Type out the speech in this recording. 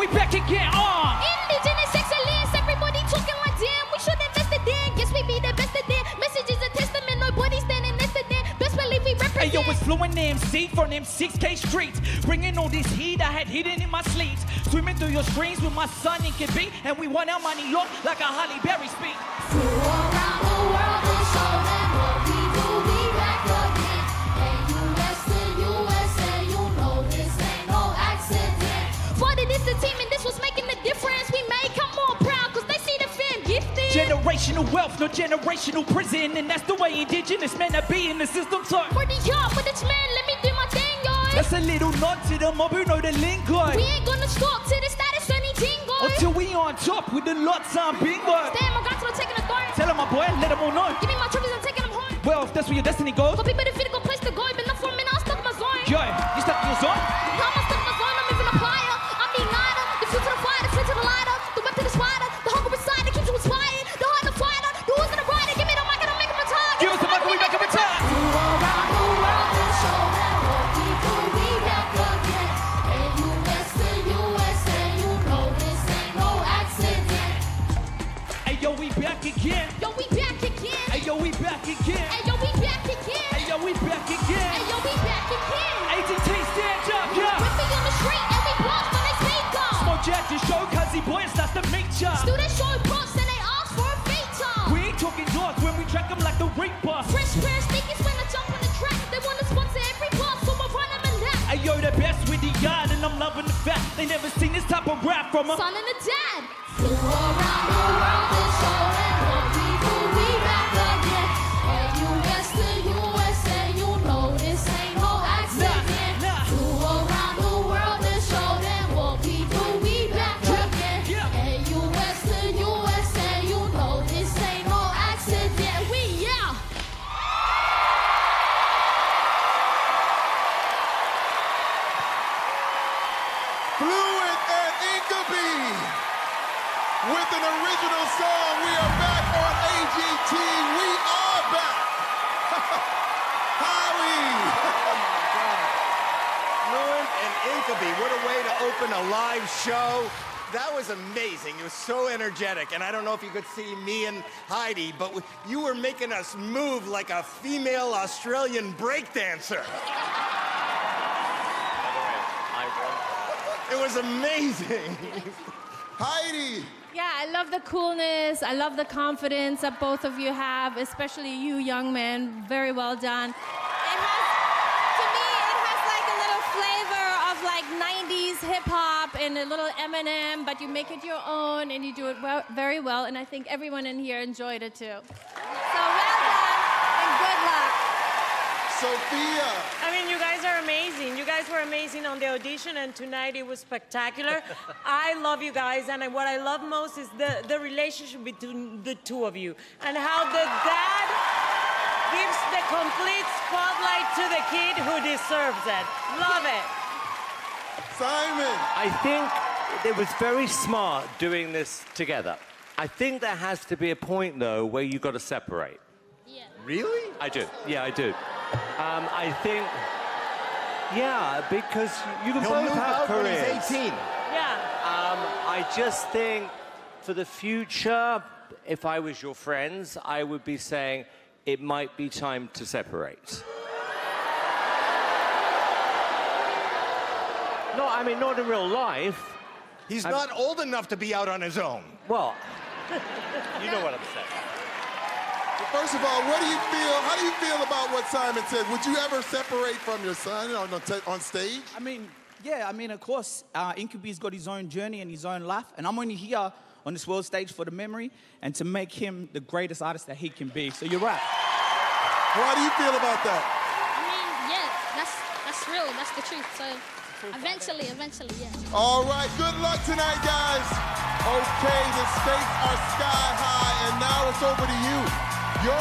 we back again. Uh. Indigenous excellence, everybody talking like damn. We should invest it in. Guess we be the best of them. Messages a testament, nobody standing next to them. Best believe we represent. Hey yo, it's Flewnt MC from them 6K streets. Bringing all this heat I had hidden in my sleeves. Swimming through your screens with my son and be. And we want our money locked like a Halle Berry speak. Team and this was making the difference. We made come on proud cause they see the fam gifted. Generational wealth, no generational prison. And that's the way indigenous men are be in the system. So For the yard, but it's man, let me do my thing, guys. that's a little nod to the mob who know the lingo. We ain't gonna stop till the status anything, guys. Until we on top with the lots on bingo. Damn, I got to taking the throne. Tell 'em my boy, let 'em all know. Give me my trophies, I'm taking them home. Well, if that's where your destiny goes. For people to feel go place to go, been enough for me, now I'm stuck in my zone. Yo, you stuck in your zone? That's the make ya. Students show props and they ask for a feature. We ain't talking dogs when we track 'em like the Reaper. Fresh pair of sneakers when I jump on the track. They want to sponsor every boss, so I run them and that. Hey yo, the best with the yard and I'm loving the fact they never seen this type of rap from a Son and a dad. With an original song. We are back on AGT. We are back. Howie. Oh, Flewnt and Inkabee. What a way to open a live show. That was amazing. It was so energetic. And I don't know if you could see me and Heidi, but you were making us move like a female Australian breakdancer. It was amazing. Heidi. Yeah, I love the coolness. I love the confidence that both of you have, especially you, young man. Very well done. It has, to me, it has like a little flavor of like 90s hip hop and a little Eminem, but you make it your own and you do it well, very well. And I think everyone in here enjoyed it too. So well done and good luck. Sofia. I mean, you guys are amazing. You guys were amazing on the audition, and tonight it was spectacular. I love you guys, and what I love most is the, the relationship between the two of you and how the dad gives the complete spotlight to the kid who deserves it. Love it. Simon. I think it was very smart doing this together. I think there has to be a point, though, where you've got to separate. Yeah. Really? I do. Yeah, I do. Um, I think, yeah, because you can He'll both move have out when he's 18. Yeah. Um, I just think for the future, if I was your friends, I would be saying it might be time to separate. No, I mean, not in real life. He's I'm- not old enough to be out on his own. Well, you know what I'm saying. First of all, what do you feel? How do you feel about what Simon said? Would you ever separate from your son on, on, ta- on stage? I mean, yeah, I mean, of course, uh, Inkabee's got his own journey and his own life, and I'm only here on this world stage for the memory and to make him the greatest artist that he can be. So you're right. How do you feel about that? I mean, yeah, that's that's real. That's the truth. So eventually, eventually, yeah. All right, good luck tonight, guys. Okay, the stakes are sky high, and now it's over to you. Your